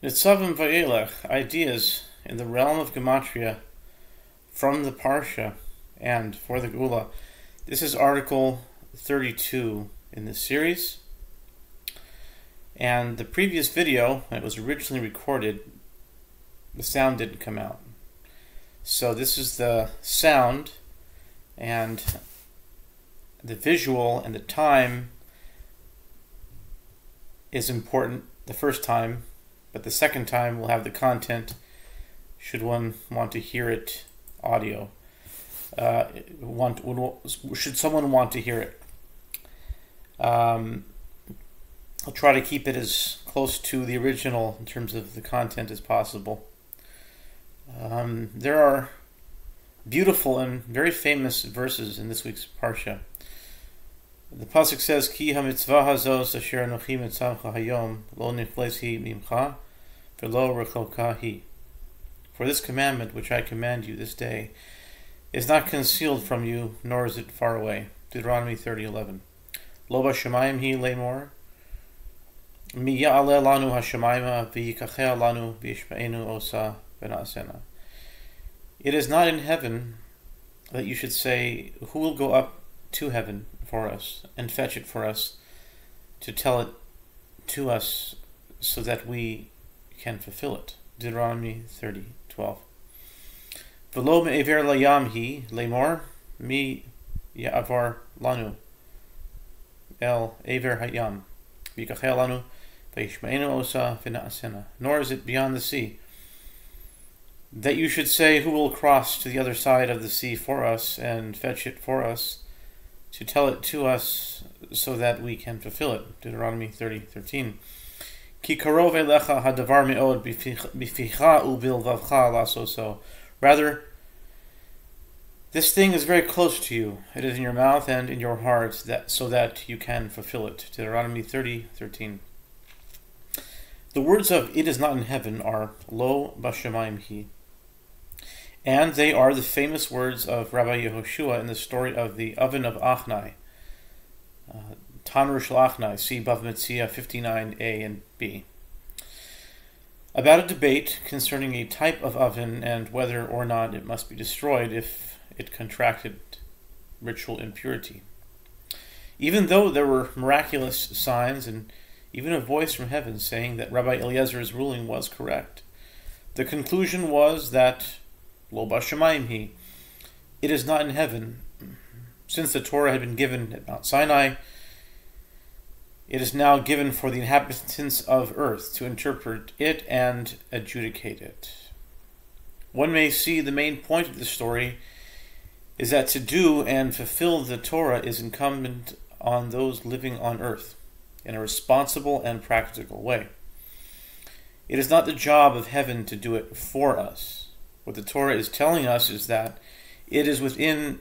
Nitzavim Vayelech, ideas in the realm of Gematria from the Parsha and for the Geulah. This is article 32 in this series. And the previous video, it was originally recorded, the sound didn't come out. So this is the sound and the visual and the time is important the first time but the second time we'll have the content should one want to hear it audio. Uh, want should someone want to hear it? Um, I'll try to keep it as close to the original in terms of the content as possible. Um, there are beautiful and very famous verses in this week's parsha. The pasuk says, "Ki hamitzvah hazos asher anochi mitzavcha hayom lo niflesi mimcha velo rechoka For this commandment which I command you this day is not concealed from you, nor is it far away." Deuteronomy thirty eleven. Lo b'shemayim hi lemor. Mi ya'ale lanu hashemayma v'yikachea lanu v'yishme'enu osa v'na'asena. It is not in heaven that you should say, Who will go up to heaven for us and fetch it for us to tell it to us so that we can fulfill it. Deuteronomy 30, 12. V'lo me'ever layam hi lemor mi ya'avar lanu el ever hayam v'yikachel lanu v'yishme'enu osa v'na'asena. Nor is it beyond the sea that you should say, Who will cross to the other side of the sea for us and fetch it for us to tell it to us so that we can fulfill it. Deuteronomy 30, 13. Ki karov elecha hadavar me'od bificha ubilvavcha lasoso. Rather, this thing is very close to you. It is in your mouth and in your heart, that so that you can fulfill it. Deuteronomy 30, 13. The words of "It is not in heaven" are "Lo bashamayim hi," And they are the famous words of Rabbi Yehoshua in the story of the oven of Achnai. Uh, Tanur see Bava Metzia 59a and b. About a debate concerning a type of oven and whether or not it must be destroyed if it contracted ritual impurity. Even though there were miraculous signs and even a voice from heaven saying that Rabbi Eliezer's ruling was correct, the conclusion was that Lo bashamayim he. It is not in heaven. Since the Torah had been given at Mount Sinai, it is now given for the inhabitants of earth to interpret it and adjudicate it. One may see the main point of the story is that to do and fulfill the Torah is incumbent on those living on earth in a responsible and practical way. It is not the job of heaven to do it for us. What the Torah is telling us is that it is within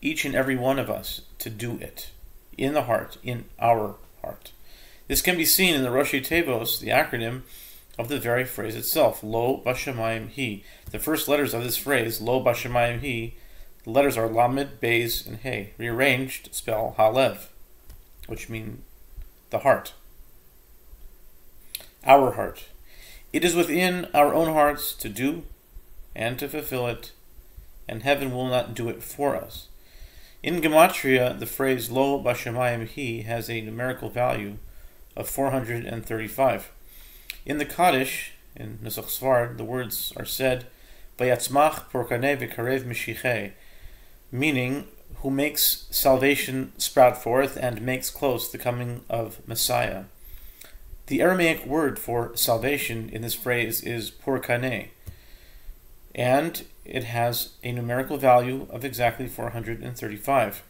each and every one of us to do it in the heart, in our heart. This can be seen in the Rosh Tevos, the acronym of the very phrase itself, Lo Bashamayim He. The first letters of this phrase, Lo Bashamayim He, the letters are Lamed, Beis, and Hey. Rearranged, spell Halev, which mean the heart. Our heart. It is within our own hearts to do and to fulfill it, and heaven will not do it for us. In Gematria, the phrase Lo Bashamayim He has a numerical value of 435. In the Kaddish, in Nusach Sfard, the words are said, Vayatzmach porkane v'karev mishiche, meaning, who makes salvation sprout forth and makes close the coming of Messiah. The Aramaic word for salvation in this phrase is porkane, and it has a numerical value of exactly 435.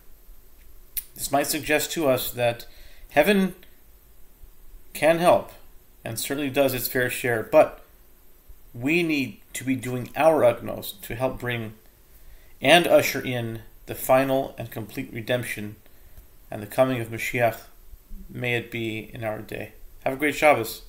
This might suggest to us that heaven can help and certainly does its fair share, but we need to be doing our utmost to help bring and usher in the final and complete redemption and the coming of Mashiach. May it be in our day. Have a great Shabbos.